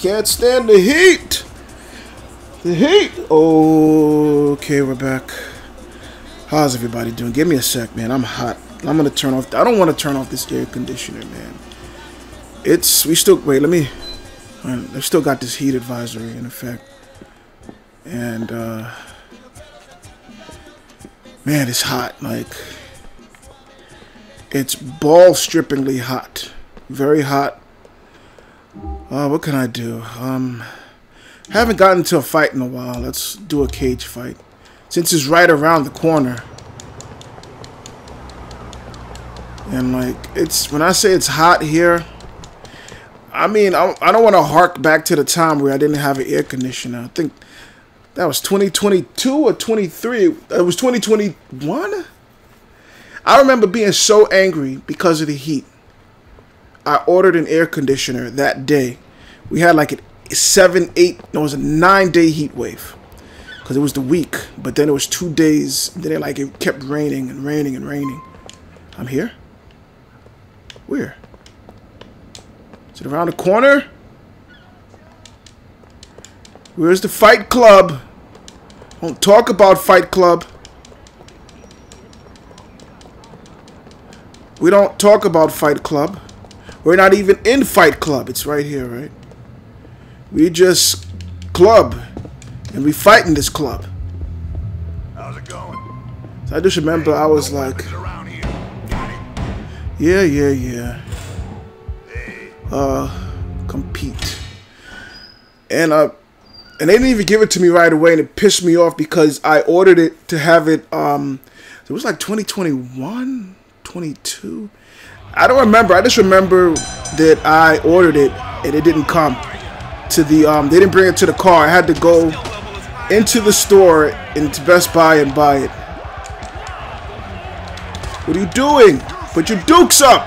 Can't stand the heat. The heat. Okay, we're back. How's everybody doing? Give me a sec, man. I'm hot. I'm gonna turn off. I don't want to turn off this air conditioner, man. It's we still wait. Let me. They still got this heat advisory in effect, and uh, man, it's hot. Like it's ball strippingly hot, very hot uh, what can I do? Um, haven't gotten to a fight in a while. Let's do a cage fight. Since it's right around the corner. And like, it's, when I say it's hot here, I mean, I, I don't want to hark back to the time where I didn't have an air conditioner. I think that was 2022 or 23. It was 2021? I remember being so angry because of the heat. I ordered an air conditioner that day. We had like a seven, eight, no, it was a nine day heat wave because it was the week. But then it was two days. Then it like it kept raining and raining and raining. I'm here. Where? Is it around the corner? Where's the Fight Club? Don't talk about Fight Club. We don't talk about Fight Club. We're not even in Fight Club. It's right here, right? We just club. And we fight in this club. How's it going? So I just remember I was like... Yeah, yeah, yeah. Uh, compete. And, uh, and they didn't even give it to me right away, and it pissed me off because I ordered it to have it, um, it was like 2021, 22. I don't remember. I just remember that I ordered it and it didn't come to the. Um, they didn't bring it to the car. I had to go into the store into Best Buy and buy it. What are you doing? Put your dukes up.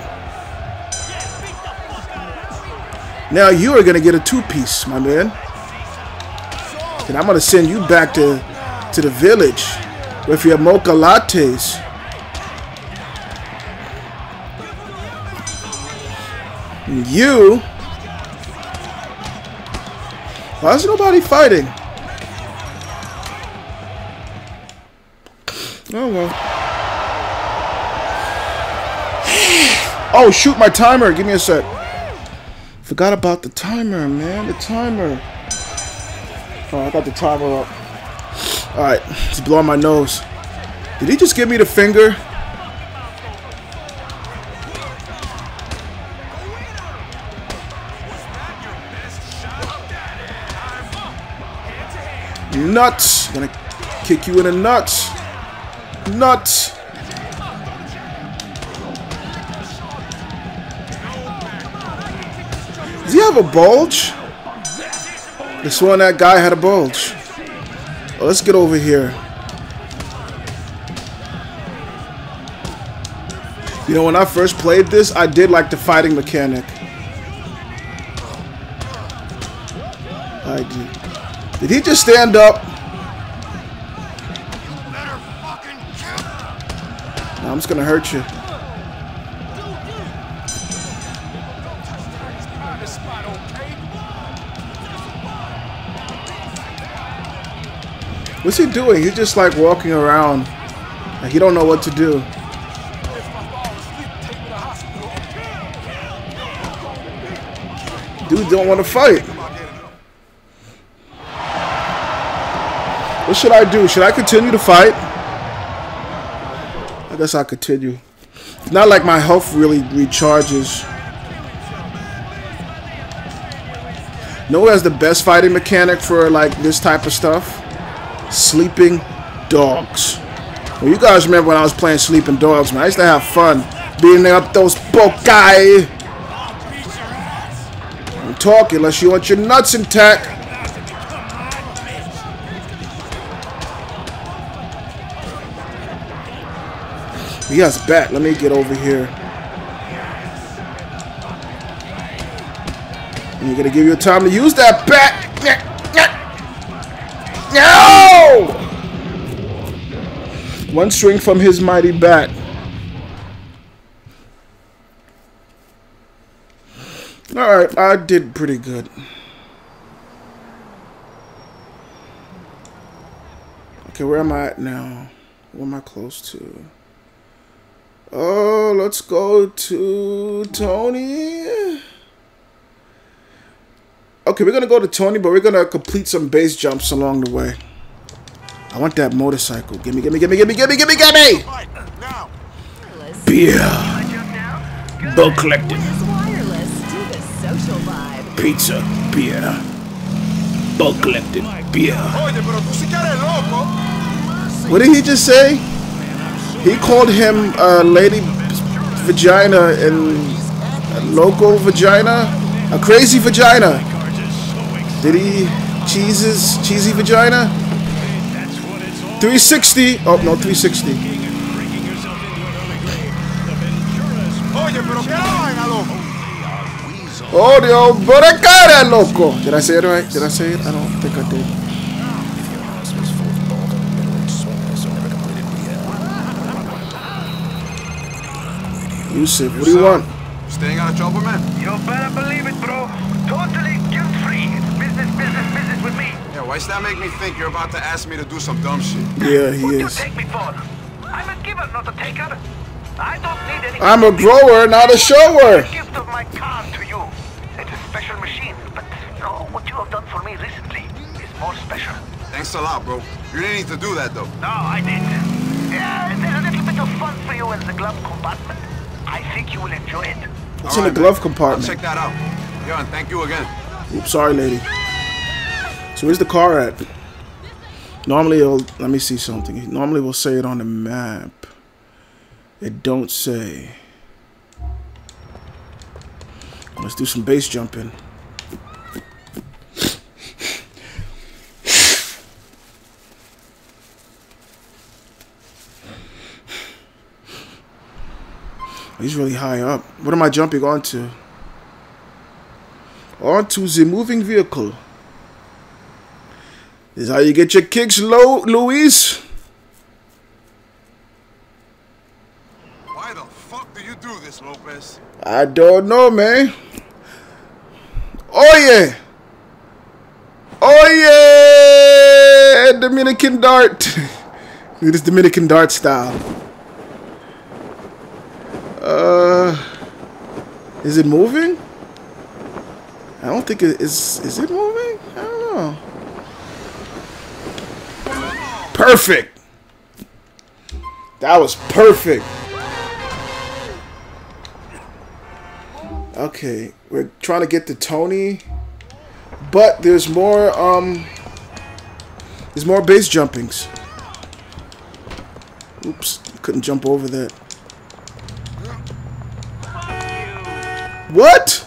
Now you are gonna get a two-piece, my man. And I'm gonna send you back to to the village with your mocha lattes. You? Why is nobody fighting? Oh well. oh shoot, my timer. Give me a sec. Forgot about the timer, man. The timer. Oh, I got the timer up. Alright, it's blowing my nose. Did he just give me the finger? Nuts! Gonna kick you in the nuts. Nuts! Does he have a bulge? This one, that guy had a bulge. Oh, let's get over here. You know, when I first played this, I did like the fighting mechanic. Did. He just stand up? No, I'm just gonna hurt you. What's he doing? He's just like walking around. Like he don't know what to do. Dude don't want to fight. What should I do? Should I continue to fight? I guess I'll continue. It's not like my health really recharges. No one has the best fighting mechanic for like this type of stuff? Sleeping Dogs. Well, you guys remember when I was playing Sleeping Dogs, man. I used to have fun beating up those Bokai. I'm talking unless you want your nuts intact. He has back. Let me get over here. And you're going to give you time to use that back. No! One swing from his mighty bat. Alright, I did pretty good. Okay, where am I at now? What am I close to? Oh, let's go to Tony. Okay, we're gonna go to Tony, but we're gonna complete some base jumps along the way. I want that motorcycle. Gimme, gimme, gimme, gimme, gimme, gimme, gimme! Beer. Bulk collecting. Where's wireless? Do the social vibe. Pizza. Beer. Bulk collecting. Beer. Oye, pero tú sí que eres loco. What did he just say? He called him uh, Lady Vagina and local vagina, a crazy vagina. Did he cheeses cheesy vagina? 360. Oh no, 360. Oye, pero qué la vaina, loco. Oh, Dios, la cara, loco. Did I say it right? Did I say it? I don't think I did. Yusuf, what do you want? Staying out of trouble, man? You better believe it, bro. Totally guilt-free. Business, business, business with me. Yeah, why's that make me think you're about to ask me to do some dumb shit? Yeah, he What do you is. take me for? I'm a giver, not a taker. I don't need any... I'm a grower, not a shower. gift of my car to you. It's a special machine, but no, what you have done for me recently is more special. Thanks a lot, bro. You didn't need to do that, though. No, I did. Yeah, there's a little bit of fun for you in the glove compartment. I think you will enjoy it. It's in the glove man. compartment. I'll check that out. Yo, and thank you again. Oops, sorry, lady. So where's the car at? Normally, it'll, let me see something. Normally, we'll say it on the map. It don't say. Let's do some base jumping. He's really high up. What am I jumping onto? Onto the moving vehicle. This is how you get your kicks low, Luis. Why the fuck do you do this, Lopez? I don't know, man. Oh yeah. Oh yeah. Dominican dart. This Dominican dart style. Is it moving? I don't think it is. Is it moving? I don't know. Perfect. That was perfect. Okay, we're trying to get to Tony, but there's more. Um, there's more base jumpings. Oops, couldn't jump over that. What?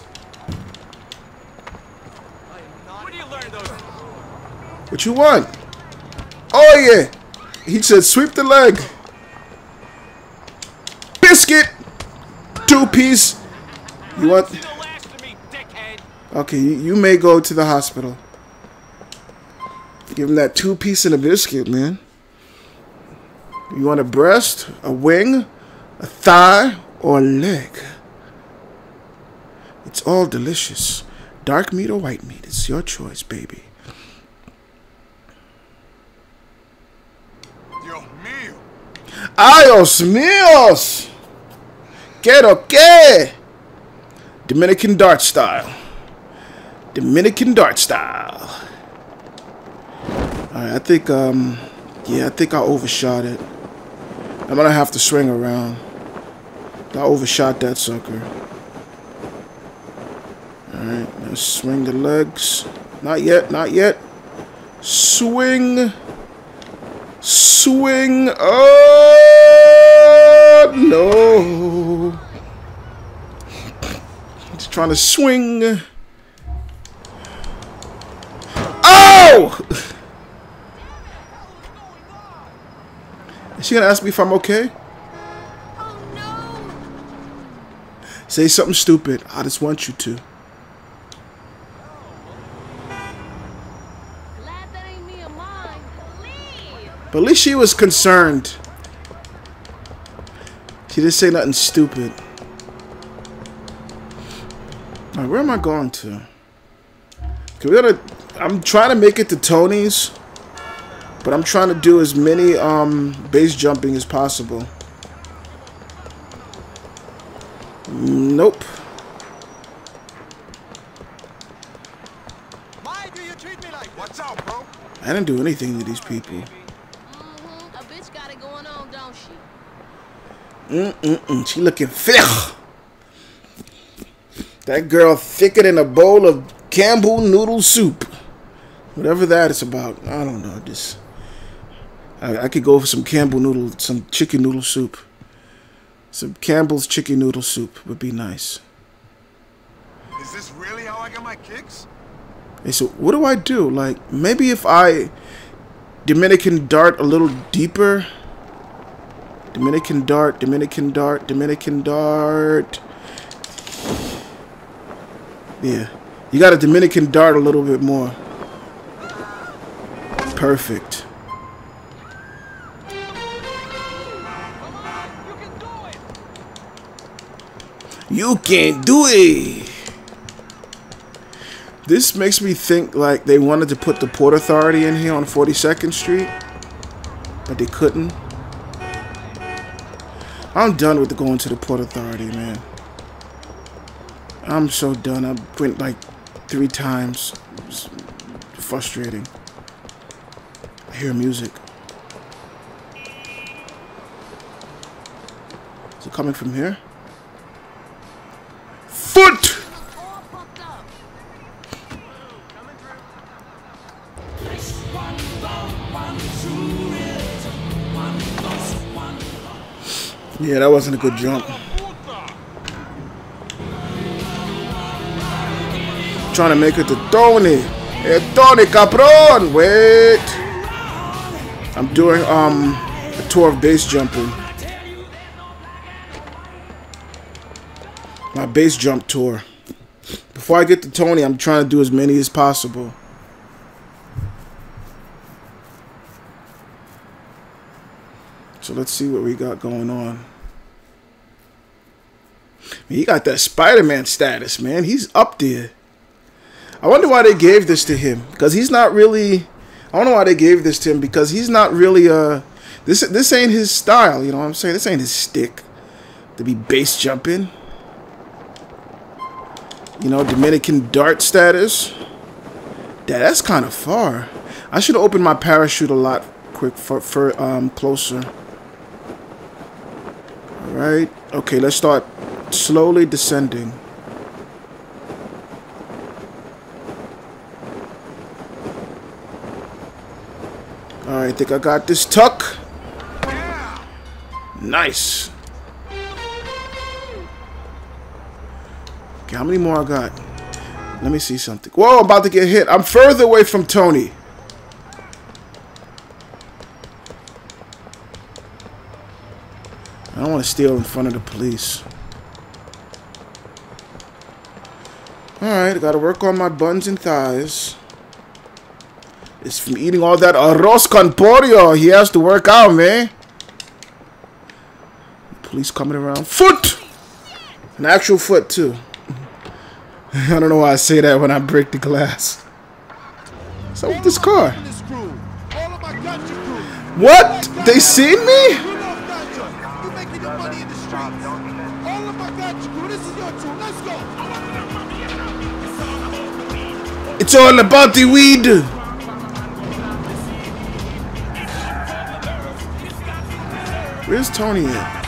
What you want? Oh yeah, he said sweep the leg. Biscuit, two piece. You want? Okay, you, may go to the hospital. Give him that two piece and a biscuit, man. You want a breast, a wing, a thigh, or a leg? It's all delicious. Dark meat or white meat, it's your choice, baby. Dios mío. ¡Ayos míos! Quiero que? Dominican dart style. Dominican dart style. Alright, I think, um, yeah, I think I overshot it. I'm gonna have to swing around. I overshot that sucker. Alright, let's swing the legs. Not yet, not yet. Swing. Swing. Oh, no. Just trying to swing. Oh! Is she gonna ask me if I'm okay? Oh no! Say something stupid. I just want you to. Glad that ain't me of mine. Leave! But at least she was concerned. She didn't say nothing stupid. Alright, where am I going to? Okay, we gotta. I'm trying to make it to Tony's, But I'm trying to do as many um, base jumping as possible. Nope. Why do you treat me like Watch out, bro. I didn't do anything to these people. Mm-hmm. A bitch got it going on, don't she? Mm-mm-mm. She looking thick. That girl thicker than a bowl of Campbell noodle soup. Whatever that is about. I don't know. Just I, I could go for some Campbell noodle, some chicken noodle soup. Some Campbell's chicken noodle soup would be nice. Is this really how I get my kicks? Hey, so what do I do? Like maybe if I Dominican dart a little deeper. Dominican dart, Dominican dart, Dominican dart. Yeah. You got a Dominican dart a little bit more. Perfect. You can do it. This makes me think like they wanted to put the Port Authority in here on 42nd Street, but they couldn't. I'm done with going to the Port Authority, man. I'm so done. I went like three times. It's frustrating. I hear music. Is it coming from here? Foot! Yeah, that wasn't a good jump. Trying to make it to Tony. Hey, Tony Capron! Wait. I'm doing um a tour of base jumping. My base jump tour. Before I get to Tony, I'm trying to do as many as possible. So let's see what we got going on. He got that Spider-Man status, man. He's up there. I wonder why they gave this to him because he's not really. I don't know why they gave this to him because he's not really uh this this ain't his style. You know what I'm saying? This ain't his stick to be base jumping. You know, Dominican dart status. Yeah, that's kind of far. I should opened my parachute a lot quick for for um closer. All right. Okay, let's start slowly descending. All right, I think I got this tuck. Nice. Okay, how many more I got? Let me see something. Whoa, I'm about to get hit. I'm further away from Tony. I don't want to steal in front of the police. Alright, gotta work on my buns and thighs. It's from eating all that arroz con pollo. He has to work out, man. Police coming around. Foot! An actual foot, too. I don't know why I say that when I break the glass. So with this car? This crew. All of my country crew. What? They seen me? Streets. All of my country. This is your tune. Let's go. It's all about the weed. Where's Tony at?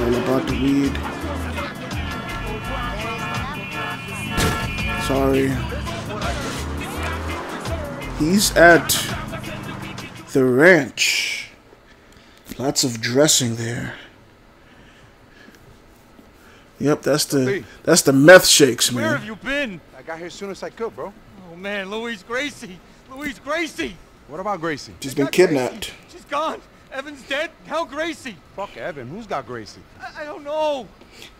All about the weed. Sorry. He's at the ranch. Lots of dressing there. Yep, that's the that's the meth shakes, man. Where have you been? I got here as soon as I could, bro. Oh man, Louise Gracie. Louise Gracie. What about Gracie? She's been kidnapped. Gracie. She's gone. Evan's dead. How Gracie? Fuck Evan. Who's got Gracie? I, I don't know.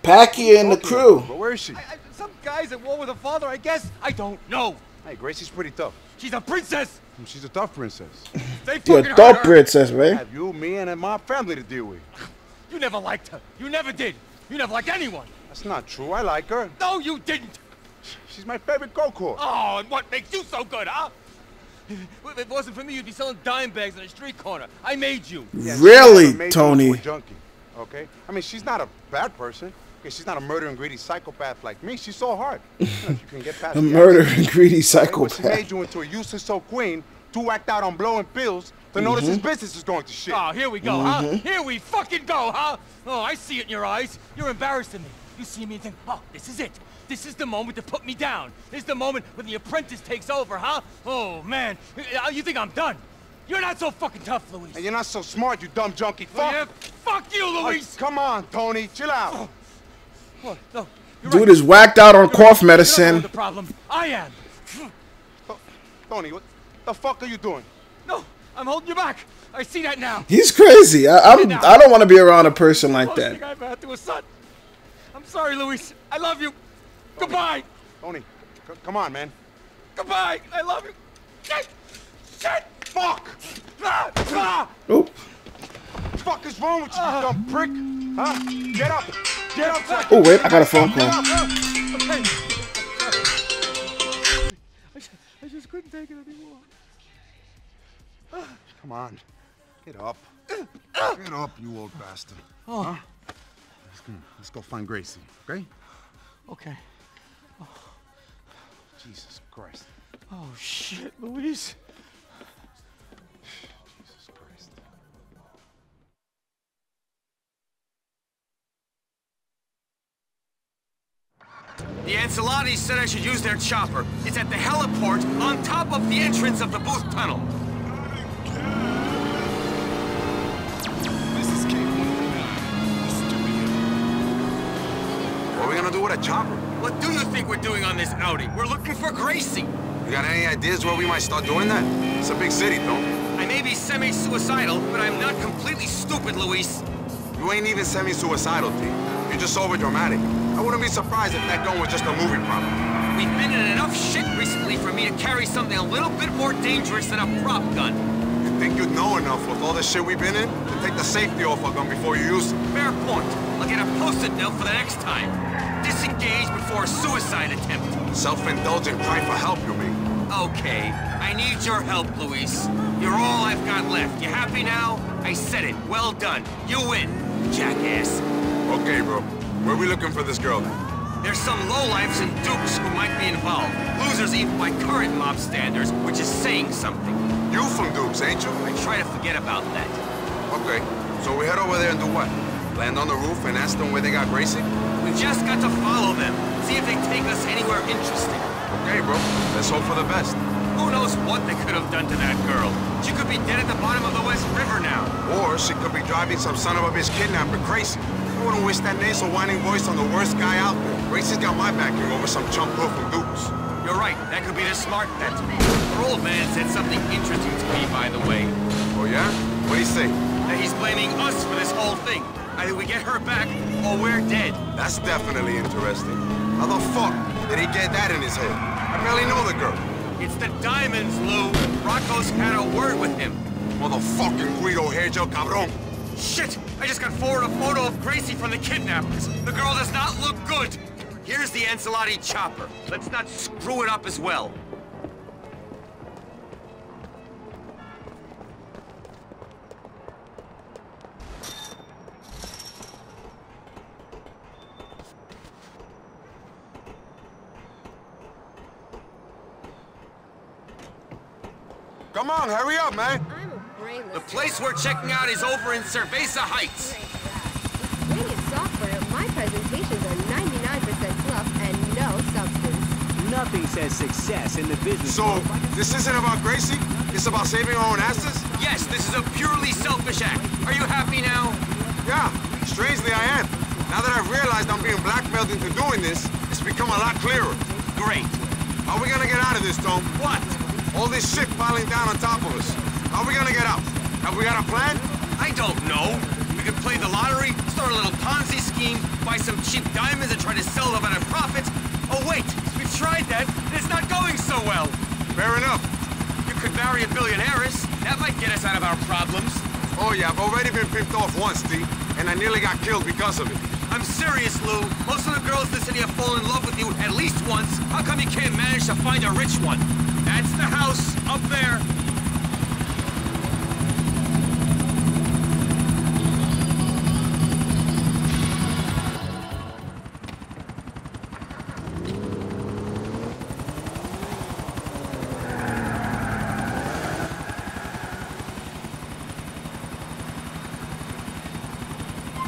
Packy and the crew. But where is she? I, I, some guy's at war with her father, I guess. I don't know. Hey, Gracie's pretty tough. She's a princess. She's a tough princess. They You're a tough top her. princess, I man. have you, me, and my family to deal with. You never liked her. You never did. You never liked anyone. That's not true. I like her. No, you didn't. She's my favorite go-kart. Oh, and what makes you so good, huh? If it wasn't for me, you'd be selling dime bags on a street corner. I made you. Yeah, Really, made Tony? into a junkie, okay? I mean, she's not a bad person. Okay, she's not a murdering, greedy psychopath like me. She's so hard. You know, you can get past A the murdering, greedy psychopath. okay? But she made you into a useless so queen, to act out on blowing pills to notice Mm-hmm. his business is going to shit. Oh, here we go, huh? Here we fucking go, huh? Oh, I see it in your eyes. You're embarrassing me. You see me and think, oh, this is it. This is the moment to put me down. This is the moment when the apprentice takes over, huh? Oh, man. Uh, You think I'm done? You're not so fucking tough, Luis. And you're not so smart, you dumb junkie. Fuck. yeah? Fuck you, Oh, come on, Tony. Chill out. Oh, no, Dude right. is whacked out on You're cough right. Medicine. the problem. I am. Tony, what the fuck are you doing? No, I'm holding you back. I see that now. He's crazy. I, I'm. I don't want to be around a person like that. I've had to a son. I'm sorry, Luis. I love you. Goodbye. Tony, come on, man. Goodbye. I love you. Shit. Shit. Fuck! Ah, ah. Oh, fuck is wrong with you, you dumb prick? Huh? Get up! Get up! oh wait, I got a phone call. up, huh? Okay. I just, I just couldn't take it anymore. Come on. Get up. Get up, you old bastard. Oh. Huh? Let's go, let's go find Gracie, okay? Okay. Oh. Jesus Christ. Oh shit, Luis. The Ancelottis said I should use their chopper. It's at the heliport on top of the entrance of the booth tunnel. This is What are we gonna do with a chopper? What do you think we're doing on this outing? We're looking for Gracie. You got any ideas where we might start doing that? It's a big city, though. I may be semi-suicidal, but I'm not completely stupid, Luis. You ain't even semi-suicidal, T. You're just over-dramatic. I wouldn't be surprised if that gun was just a movie prop. We've been in enough shit recently for me to carry something a little bit more dangerous than a prop gun. You think you'd know enough with all the shit we've been in to take the safety off a gun before you use it? Fair point. I'll get a post-it note for the next time. Disengage before a suicide attempt. Self-indulgent cry for help, you mean? Okay, I need your help, Luis. You're all I've got left. You happy now? I said it. Well done. You win, jackass. Okay, bro. Where are we looking for this girl? There's some lowlifes and dupes who might be involved. Losers even by current mob standards, which is saying something. You from Dukes, ain't you? I try to forget about that. Okay, so we head over there and do what? Land on the roof and ask them where they got Gracie? We've just got to follow them. See if they take us anywhere interesting. Okay, bro. Let's hope for the best. Who knows what they could have done to that girl? She could be dead at the bottom of the West River now. Or she could be driving some son of a bitch kidnapper crazy. I wouldn't wish that nasal whining voice on the worst guy out there. Gracie's got my backing over some chump hood from Dukes. You're right. That could be the smart bet. Our old man said something interesting to me, by the way. Oh, yeah? What'd he say? That he's blaming us for this whole thing. Either we get her back, or we're dead. That's definitely interesting. How the fuck did he get that in his head? I barely know the girl. It's the diamonds, Lou. Rocco's had a word with him. Motherfucking Guido Hair cabron. Shit! I just got forward a photo of Gracie from the kidnappers. The girl does not look good. Here's the Ancelotti chopper. Let's not screw it up as well. Come on, hurry up, man. I'm a brainless. The place we're checking out is over in Cerveza Heights. Brilliant software. My presentations are 99% fluff and no substance. Nothing says success in the business. So, this isn't about Gracie? It's about saving our own asses? Yes, this is a purely selfish act. Are you happy now? Yeah, strangely I am. Now that I've realized I'm being blackmailed into doing this, it's become a lot clearer. Great. How are we gonna get out of this, Tom? What? All this shit piling down on top of us. How are we gonna get out? Have we got a plan? I don't know. We could play the lottery, start a little Ponzi scheme, buy some cheap diamonds and try to sell them at a profit. Oh wait, we've tried that. and It's not going so well. Fair enough. You could marry a billionaires. That might get us out of our problems. Oh yeah, I've already been pimped off once, T, and I nearly got killed because of it. I'm serious, Lou. Most of the girls in the city have fallen in love with you at least once. How come you can't manage to find a rich one? That's the house up there.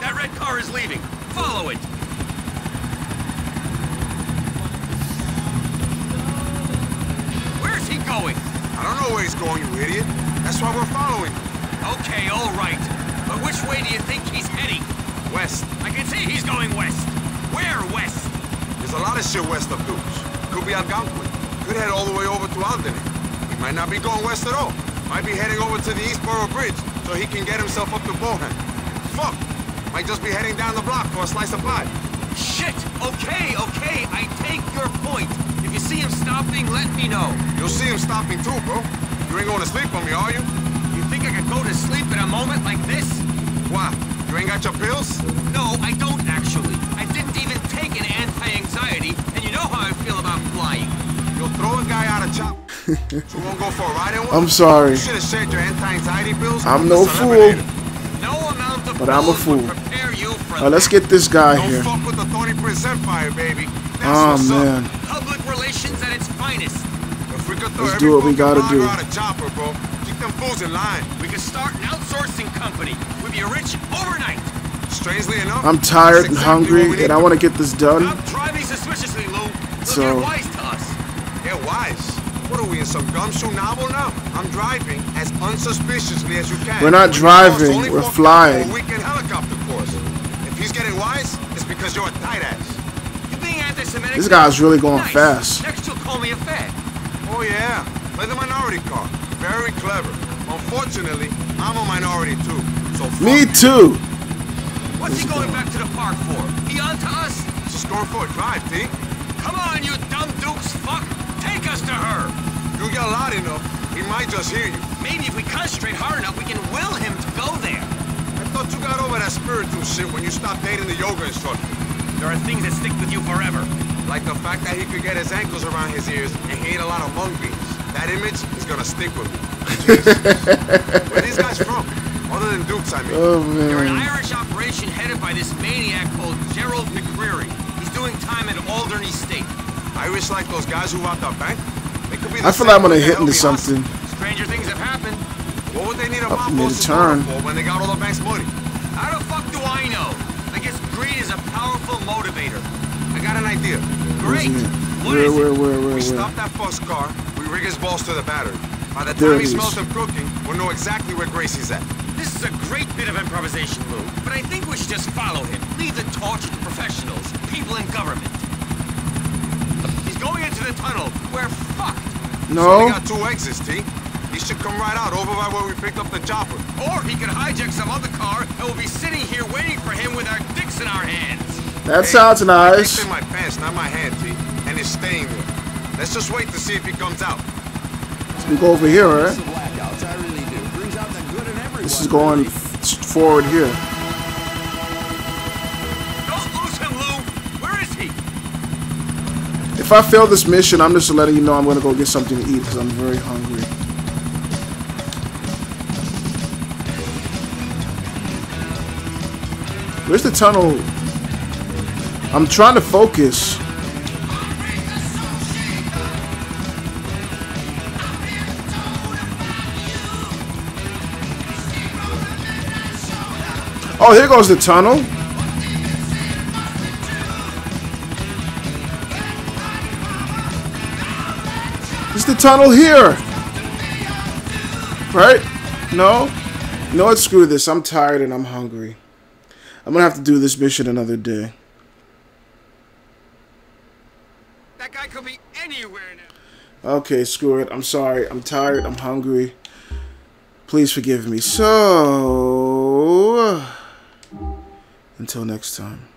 That red car is leaving. Follow it. Where's he going? I don't know where he's going, you idiot. That's why we're following. Okay, all right. But which way do you think he's heading? West. I can see he's going west. Where west? There's a lot of shit west of Dukes. Could be Algonquin. Could head all the way over to Alderney. He might not be going west at all. Might be heading over to the East Borough Bridge so he can get himself up to Bohan. Fuck! Might just be heading down the block for a slice of pie. Shit! Okay, okay, I take your point. If you see him stopping, let me know. You'll see him stopping too, bro. You ain't going to sleep on me, are you? You think I could go to sleep in a moment like this? Why? You ain't got your pills? No, I don't actually. I didn't even take an anti-anxiety, and you know how I feel about flying. You'll throw a guy out of chop. You go for a ride in one? I'm sorry. You should have shared your pills. I'm no fool. No amount of But I'm a fool. you for Now let's get this guy Don't here. fuck with fire, baby. That's Oh man. up. Public relations at its finest. If we could throw Let's do what we gotta blogger do. out of chopper, bro. Keep them fools in line. We could start an outsourcing company. We'd be rich overnight. Strangely enough, I'm tired that's and exactly hungry, and I want to get this done. Stop driving suspiciously, Lou. Look, So- you're wise to us. Get wise. What are we in some gumshoe novel now? I'm driving as unsuspiciously as you can. We're not driving, we're flying. Weekend helicopter course. If he's getting wise, it's because you're a tight ass. You being anti-Semitic? This guy's really going nice. fast. Next, you'll call me a fag. Oh yeah, play the minority card. Very clever. Unfortunately, I'm a minority too. So Me too. What's he going back to the park for? He on to us? Just going for a drive, T. Come on, you dumb dukes, fuck! Take us to her! You yell loud enough, he might just hear you. Maybe if we concentrate hard enough, we can will him to go there. I thought you got over that spiritual shit when you stopped dating the yoga instructor. There are things that stick with you forever. Like the fact that he could get his ankles around his ears and he ate a lot of mung beans. That image is gonna stick with me. Jesus. Where these guys from? Other than Dukes, I mean. Oh man. They're an. Irish operation headed by this maniac called Gerald McReary. He's doing time at Alderney State. Irish like those guys who robbed our bank? They could be the I feel like I'm gonna hit helped into something. Stranger things have happened. What would they need a Up mob near boss the to turn. for when they got all the bank's money? How the fuck do I know? I guess greed is a powerful motivator. I got an idea. Great. it? What Where, is where, it? where, where, We stop that first car, we rig his balls to the battery. By the There time he smells them cooking, we'll know exactly where Gracie's at. This is a great bit of improvisation, Lou. But I think we should just follow him. Leave the torch to professionals, people in government. He's going into the tunnel. We're fucked. He's only No. got two exits, T. He should come right out over by where we picked up the chopper. Or he could hijack some other car and we'll be sitting here waiting for him with our dicks in our hands. That Hey, sounds nice. dick's in my pants, not my hand, T. And it's staying there. Let's just wait to see if he comes out. We go over here, right? The blackouts, I really do. Brings out the good in everyone. This is going forward here. If I fail this mission, I'm just letting you know I'm gonna go get something to eat because I'm very hungry. Where's the tunnel? I'm trying to focus. Oh, here goes the tunnel. The tunnel here? Right? No? You know what? Screw this. I'm tired and I'm hungry. I'm gonna have to do this mission another day. That guy could be anywhere now. Okay, screw it. I'm sorry. I'm tired. I'm hungry. Please forgive me. So, until next time.